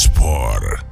Sport.